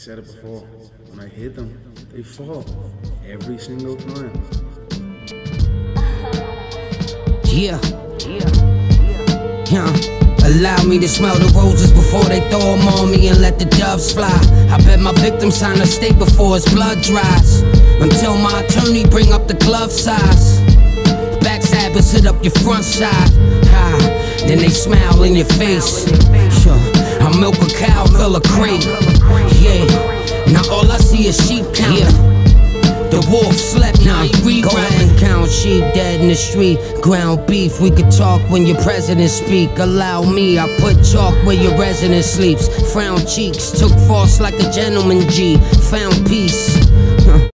said it before. When I hit them, they fall every single time. Yeah. Yeah. Yeah. Allow me to smell the roses before they throw them on me and let the doves fly. I bet my victim sign a stake before his blood dries. Until my attorney bring up the glove size. Backstabbers hit up your front side. Ha. Then they smile in your face. Sure. I milk a cow, fill a crate. Yeah. Now all I see is sheep count. Yeah. The wolf slept, now Go ahead and count sheep dead in the street. Ground beef, we could talk when your president speak. Allow me, I put chalk where your resident sleeps. Frown cheeks, took false like a gentleman G. Found peace.